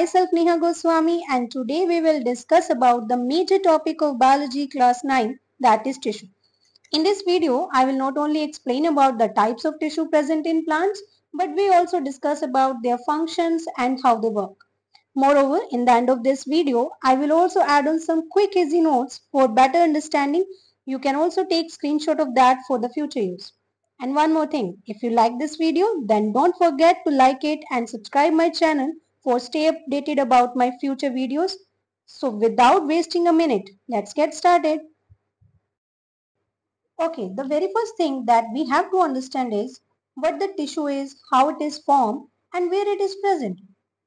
myself Neha Goswami and today we will discuss about the major topic of biology class 9 that is tissue. In this video, I will not only explain about the types of tissue present in plants but we also discuss about their functions and how they work. Moreover, in the end of this video, I will also add on some quick easy notes for better understanding. You can also take screenshot of that for the future use. And one more thing, if you like this video, then don't forget to like it and subscribe my channel for stay updated about my future videos. So without wasting a minute, let's get started. Okay, the very first thing that we have to understand is what the tissue is, how it is formed and where it is present.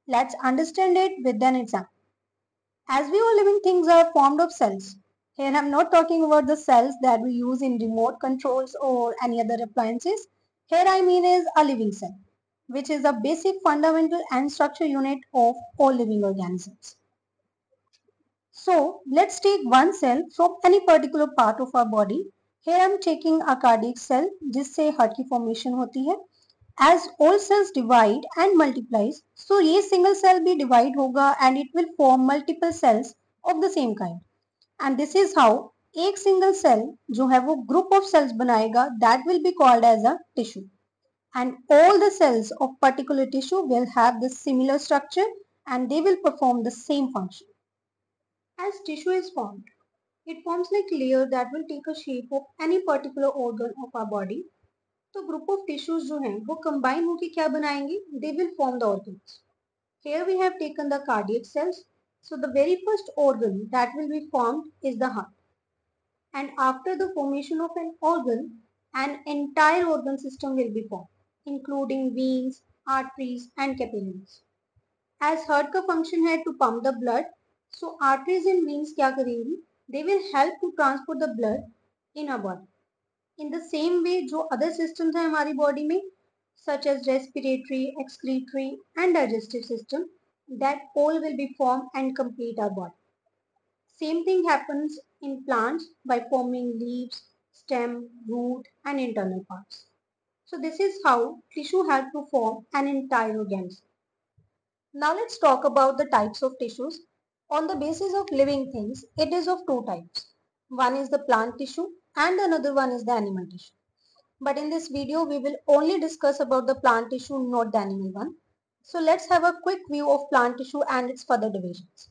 Let's understand it with an example. As we all living things are formed of cells. Here I'm not talking about the cells that we use in remote controls or any other appliances. Here I mean is a living cell which is a basic fundamental and structure unit of all living organisms. So let's take one cell from any particular part of our body. Here I am taking a cardiac cell जिससे heart की formation होती है. As all cells divide and multiplies, so ये single cell भी divide होगा and it will form multiple cells of the same kind. And this is how एक single cell जो है वो group of cells बनाएगा that will be called as a tissue and all the cells of particular tissue will have the similar structure and they will perform the same function. As tissue is formed, it forms like layer that will take a shape of any particular organ of our body. तो group of tissues जो हैं वो combine होके क्या बनाएंगे? They will form the organs. Here we have taken the cardiac cells. So the very first organ that will be formed is the heart. And after the formation of an organ, an entire organ system will be formed. including veins, arteries and capillaries. As heart का function है to pump the blood, so arteries and veins क्या करेंगी? They will help to transport the blood in our body. In the same way जो other systems हैं हमारी body में such as respiratory, excretory and digestive system that all will be formed and complete our body. Same thing happens in plants by forming leaves, stem, root and internal parts. So this is how tissue had to form an entire organism. Now let's talk about the types of tissues. On the basis of living things, it is of two types. One is the plant tissue and another one is the animal tissue. But in this video, we will only discuss about the plant tissue, not the animal one. So let's have a quick view of plant tissue and its further divisions.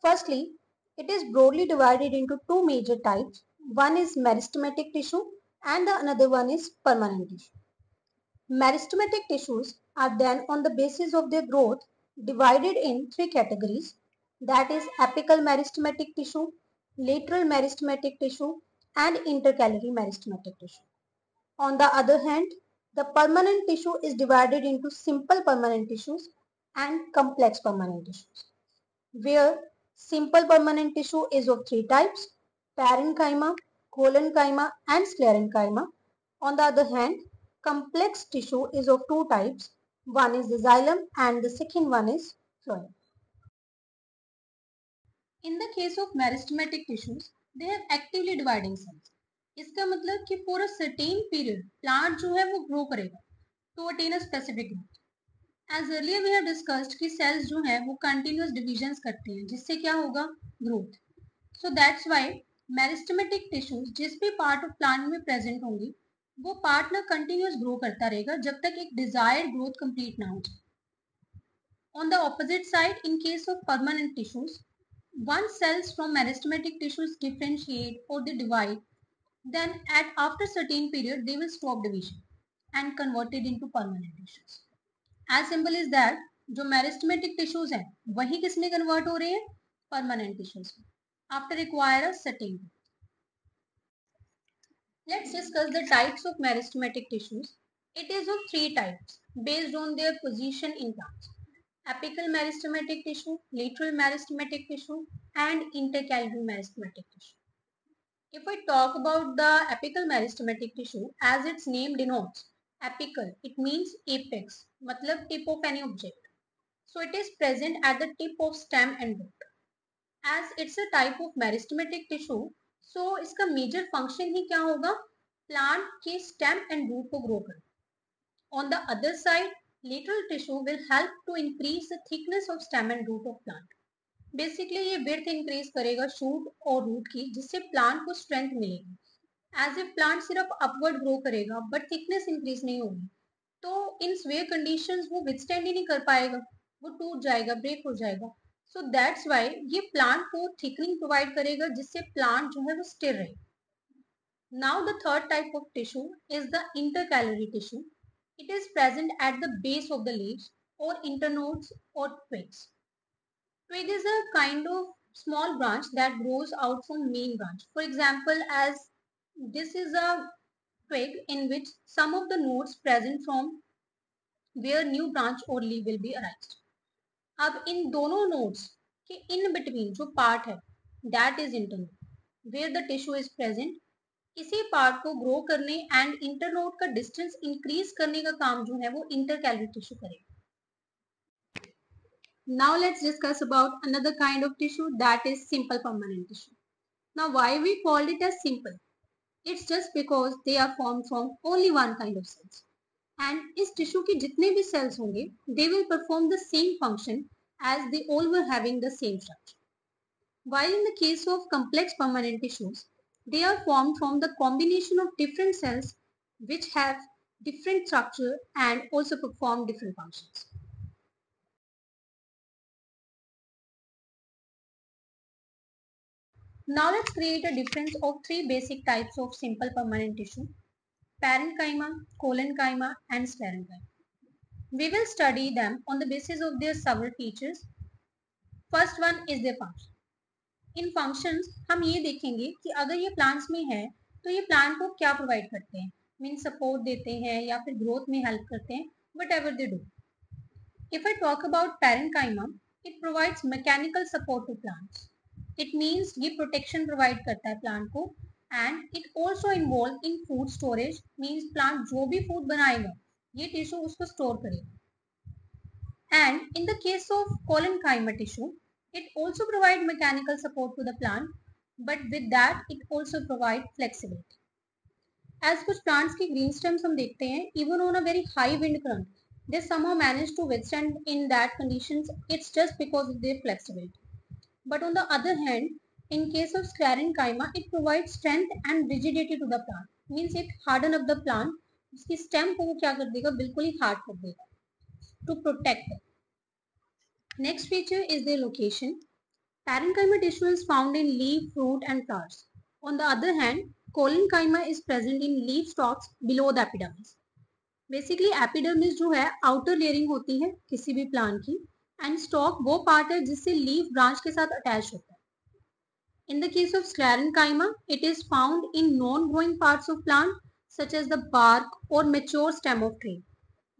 Firstly, it is broadly divided into two major types. One is meristematic tissue and the another one is permanent tissue. Meristematic tissues are then on the basis of their growth divided in three categories that is apical meristematic tissue, lateral meristematic tissue and intercalary meristematic tissue. On the other hand, the permanent tissue is divided into simple permanent tissues and complex permanent tissues, where simple permanent tissue is of three types, parenchyma, collenchyma and sclerenchyma. On the other hand, complex tissue is of two types. One is the xylem and the second one is phloem. In the case of meristematic tissues, they have actively dividing cells. इसका मतलब कि for a certain period plant जो है वो grow करेगा to attain a specific growth. As earlier we have discussed कि cells जो है वो continuous divisions करते हैं जिससे क्या होगा growth. So that's why meristematic tissue जिस भी पार्ट ऑफ़ प्लांट में प्रेजेंट होंगी, वो पार्ट ना कंटिन्यूस ग्रो करता रहेगा जब तक एक डिज़ायर ग्रोथ कंप्लीट ना हो जाए। On the opposite side in case of permanent tissues when cells from meristematic tissues differentiate और the divide then at after certain period they will stop division and converted in permanent tissues as simple is that जो meristematic tissues हैं, वही किसमें convert हो रहे हैं? Permanent tissues में। After acquire a setting. Let's discuss the types of meristematic tissues. It is of three types based on their position in plants. Apical meristematic tissue, lateral meristematic tissue and intercalary meristematic tissue. If we talk about the apical meristematic tissue, as its name denotes, apical, it means apex, matlab tip of any object. So it is present at the tip of stem and root. As it's a type of meristematic tissue so इसका major function ही क्या होगा? Plant के stem and root को grow कर on the other side Lateral tissue will help to increase the thickness of stem and root of plant. Basically ये width increase करेगा shoot और रूट की, जिससे प्लांट को स्ट्रेंथ मिलेगी। एज ए प्लांट सिर्फ़ अपवर्ड ग्रो करेगा बट थिकनेस इंक्रीज नहीं होगी। तो इन स्वे कंडीशंस वो विथस्टैंड ही नहीं कर पाएगा। वो टूट जाएगा ब्रेक हो जाएगा। सो दैट्स वाई ये प्लांट को थिकनिंग प्रोवाइड करेगा जिससे प्लांट जो है वो स्टिर रहे। Now the third type of tissue is the intercalary tissue it is present at the base of the leaves और इंटरनोड्स और twigs twig is a kind of small branch that grows out from main branch for example as this is a twig in which some of the nodes present from where new branch और leave will be arised अब इन दोनों nodes के in between जो part है, that is internode where the tissue is present, इसी part को grow करने एंड इंटरनोड का डिस्टेंस इंक्रीज करने का काम जो है वो इंटरकैलरी टिश्यू करेगा। Now let's discuss about another kind of tissue that is simple permanent tissue now why we called it as simple it's just because they are form from only one kind of cells and इस tissue के जितने भी cells होंगे they will perform the same function as they all were having the same structure while in the case of complex permanent tissues they are form from the combination of different cells which have different structure and also perform different function Now let's create a difference of three basic types of simple permanent tissue. Parenchyma, collenchyma and sclerenchyma. We will study them on the basis of their several features. First one is their function. इन functions हम ये देखेंगे कि अगर ये plants में है तो ये प्लांट को क्या प्रोवाइड करते हैं मीन सपोर्ट देते हैं या फिर ग्रोथ में हेल्प करते हैं whatever they do if I talk about parenchyma it provides mechanical support to plants it means ये प्रोटेक्शन प्रोवाइड करता है प्लांट को and it also involve in food storage means plant जो भी फ़ूड बनाएगा ये टिश्यू उसको स्टोर करेगा and in the case of colon tissue It also provide mechanical support to the plant, but with that it also provide flexibility. As कुछ plants की green stems हम देखते हैं, even on a very high wind current, they somehow manage to withstand in that conditions. It's just because of their flexibility. But on the other hand, in case of sclerenchyma, it provides strength and rigidity to the plant. Means it harden up the plant. उसकी stem वो क्या कर देगा बिल्कुल ही hard कर देगा to protect it. Next feature is their location. Parenchyma tissue is found in leaf, fruit and flowers. On the other hand, collenchyma is present in leaf stalks below the epidermis. Basically epidermis जो है outer layering होती है किसी भी plant की and stock वो part है जिससे लीफ ब्रांच के साथ अटैच होता है in the case of sclerenchyma it is found in non growing parts of plant such as the bark or mature stem of tree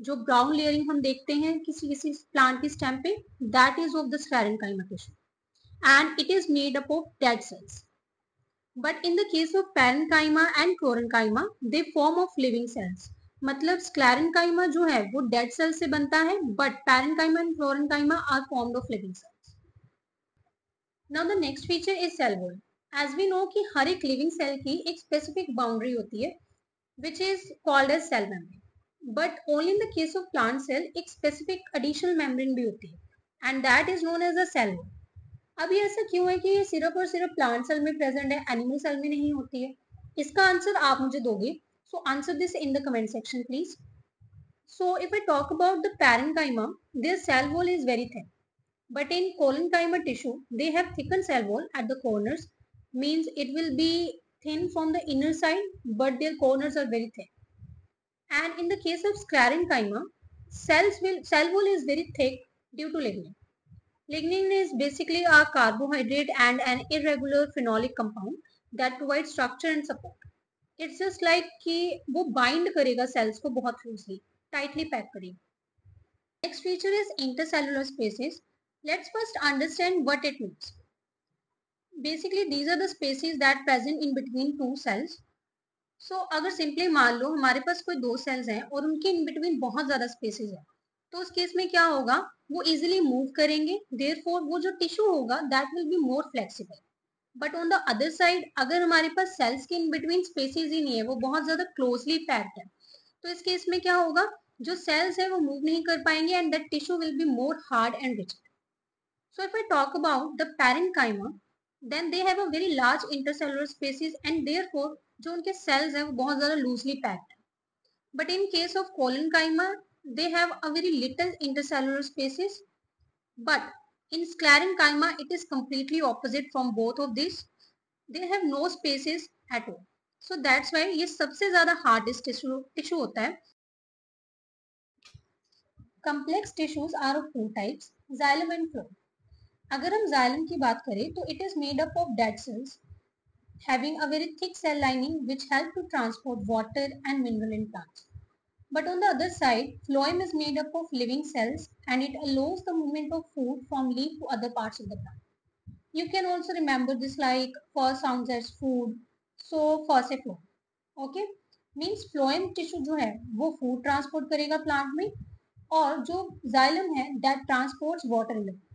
जो ब्राउन लेयरिंग हम देखते हैं किसी किसी प्लांट की स्टेम पे that is of the sclerenchyma tissue and it is made up of dead cells but in the case of parenchyma and chlorenchyma they form of living cells मतलब sclerenchyma जो है वो dead cells से बनता है but parenchyma and chlorenchyma are formed of living cells now, the next feature is cell wall. As we know कि हर एक living cell की एक specific boundary होती है, which is called as cell membrane. But only in the case of plant cell एक specific additional membrane भी होती है and that is known as a cell अब ये ऐसा क्यों है कि ये सिर्फ़ और सिर्फ़ प्लांट सेल में प्रेजेंट है एनिमल सेल में नहीं होती है? इसका आंसर आप मुझे दोगे so answer this in the comment section please so if I talk about the parenchyma their cell wall is very thin. But in collenchyma tissue they have thickened cell wall at the corners means it will be thin from the inner side but their corners are very thin And in the case of sclerenchyma, cells will, cell wall is very thick due to lignin. Lignin is basically a carbohydrate and an irregular phenolic compound that provides structure and support. It's just like कि वो bind करेगा cells को बहुत closely, tightly pack करेगा. Next feature is intercellular spaces. Let's first understand what it means. Basically, these are the spaces that present in between two cells. So so, अगर simply मान लो हमारे पास कोई दो सेल्स हैं और उनके इन बिटवीन बहुत ज़्यादा स्पेसेस है तो उस केस में क्या होगा? वो इजिली मूव करेंगे देर वो जो टिश्यू होगा that will be more flexible but on the other side अगर हमारे पास सेल्स के इन बिटवीन स्पेसिस ही नहीं है वो बहुत ज़्यादा क्लोजली पैक्ड है तो इस केस में क्या होगा? जो सेल्स है वो मूव नहीं कर पाएँगे and that tissue will be more hard and rich so if I talk about the parenchyma then they have a very large intercellular spaces and therefore जो उनके सेल्स हैं वो बहुत ज़्यादा लूजली पैक्ड है but in case of collenchyma they have a very little intercellular spaces but in sclerenchyma it is completely opposite from both of these they have no spaces at all so that's why ये सबसे ज़्यादा hardest tissue tissue होता है complex tissues are of two types xylem and phloem अगर हम xylem की बात करें तो it is made up of dead cells having a very thick cell lining which help to transport water and mineral in plants but on the other side phloem is made up of living cells and it allows the movement of food from leave to other parts of the plant you can also remember this like first sound as food so first a flow okay means phloem tissue जो है, वो food transport करेगा plant में और जो xylem है that transports water in the plant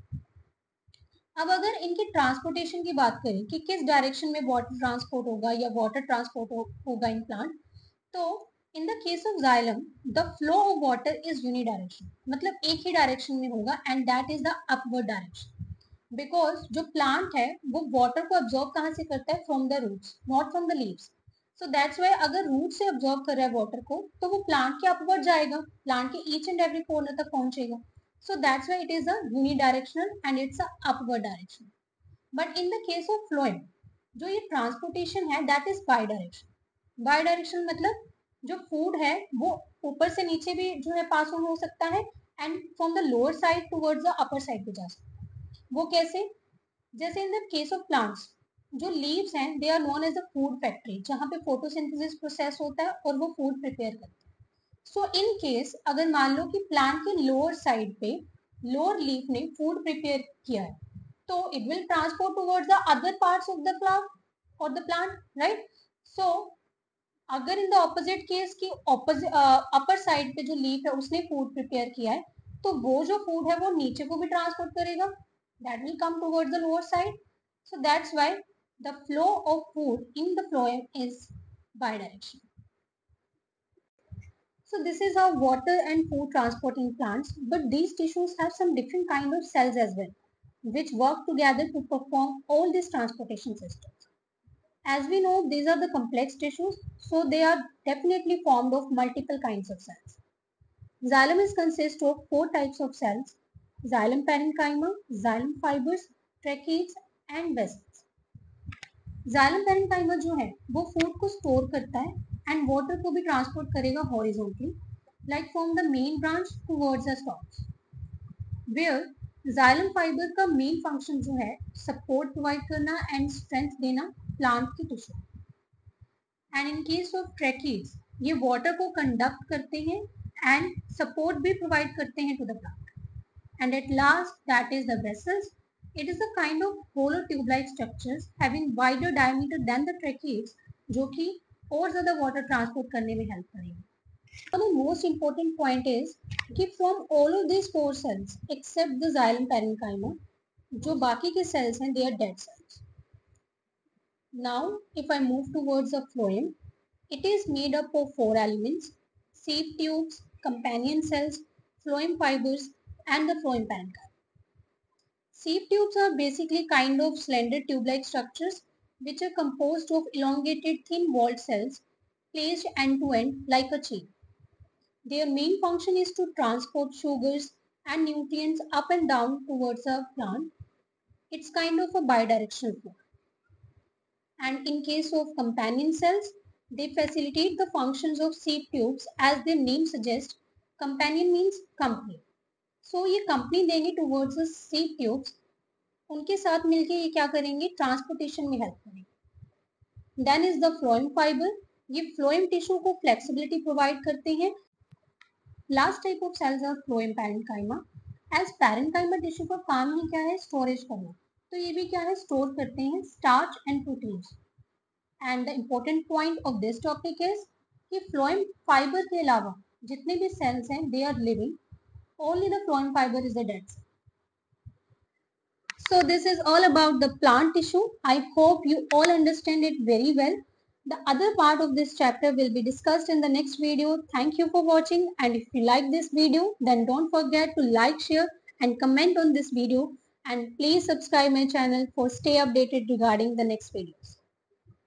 अब अगर इनकी ट्रांसपोर्टेशन की बात करें कि किस डायरेक्शन में वाटर ट्रांसपोर्ट होगा या वाटर ट्रांसपोर्ट होगा इन प्लांट तो in the case of xylem the flow of water is unidirection मतलब एक ही डायरेक्शन में होगा and that is the upward direction because जो प्लांट है, वो वाटर को ऑब्जॉर्व कहाँ से करता है? From the roots not from the leaves so that's why अगर रूट से ऑब्जॉर्व कर रहा है वाटर को तो वो प्लांट के अपवर्ड जाएगा. प्लांट के ईच एंड एवरी कॉर्नर तक पहुंचेगा. So that's why it is a unidirectional and it's a upward direction. But in the case of phloem, जो ये transportation है that is bidirectional. Bidirectional मतलब जो food है वो ऊपर से नीचे भी जो है पास ऑन हो सकता है and from the lower side towards the upper side पे जा सकता है वो कैसे जैसे in the case of plants जो लीव्स हैं they are known as the food factory जहाँ पे फोटोसिंथेसिस प्रोसेस होता है और वो फ़ूड प्रिपेयर करते हैं सो इन केस अगर मान लो कि प्लांट के लोअर साइड पे लोअर लीफ ने फ़ूड प्रिपेयर किया है तो it will transport towards the other parts of the plant और द प्लांट राइट सो अगर इन द ऑपोजिट केस की अपर साइड पे जो लीफ है, उसने फ़ूड प्रिपेयर किया है तो वो जो फ़ूड है, वो नीचे को भी ट्रांसपोर्ट करेगा। That will come towards the lower side so that's why the flow of food in the phloem is bidirection So this is how water and food transport in plants, but these tissues have some different kind of cells as well, which work together to perform all these transportation systems. As we know, these are the complex tissues, so they are definitely formed of multiple kinds of cells. Xylem is consist of four types of cells, xylem parenchyma, xylem fibers, tracheids and vessels. Xylem parenchyma जो है वो food को store करता है and water को भी transport करेगा horizontally like from the main branch towards the stalks where xylem fibre का मेन फ़ंक्शन जो है सपोर्ट प्रोवाइड करना एंड स्ट्रेंथ देना प्लांट की tissue and in case of tracheids ये वाटर को कंडक्ट करते हैं एंड सपोर्ट भी प्रोवाइड करते हैं to the plant and at last that is the vessels it is a kind of hollow tube-like structures having wider diameter than the tracheids, जो कि और ज़्यादा वाटर ट्रांसपोर्ट करने में हेल्प करेंगे the most important point is कि from all of this four cells except the xylem parenchyma जो बाकी के सेल्स हैं they are dead cells now if I move towards the phloem it is made up of four elements sieve tubes companion cells phloem fibers and the phloem parenchyma sieve are basically kind of slender tube like structures which are composed of elongated thin walled cells placed end to end like a chain. Their main function is to transport sugars and nutrients up and down towards a plant. It's kind of a bidirectional flow. And in case of companion cells, they facilitate the functions of sieve tubes as their name suggests. Companion means company. So ये company देंगे towards the sieve tubes उनके साथ मिलके ये क्या करेंगे? Transportation में help करेंगे। Then is the phloem fibre ये फ्लोइम टिश्यू को फ्लेक्सिबिलिटी प्रोवाइड करते हैं। Last type of cells are phloem parenchyma as parenchyma tissue का काम ही क्या है? स्टोरेज करना। तो ये भी क्या है? स्टोर करते हैं। Starch and proteins and the important point of this topic is कि फ्लोइम फाइबर के अलावा जितने भी सेल्स हैं they are living only the phloem fibre is the dead cell So this is all about the plant tissue. I hope you all understand it very well. The other part of this chapter will be discussed in the next video. Thank you for watching and if you like this video then don't forget to like, share and comment on this video and please subscribe my channel for stay updated regarding the next videos.